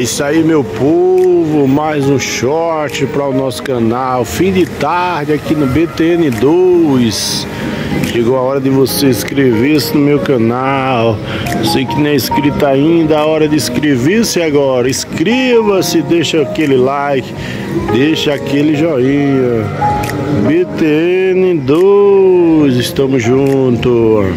É isso aí, meu povo. Mais um short para o nosso canal. Fim de tarde aqui no BTN2. Chegou a hora de você inscrever-se no meu canal. Você que não é inscrito ainda, a hora de inscrever-se agora. Inscreva-se, deixa aquele like, deixa aquele joinha. BTN2, estamos juntos.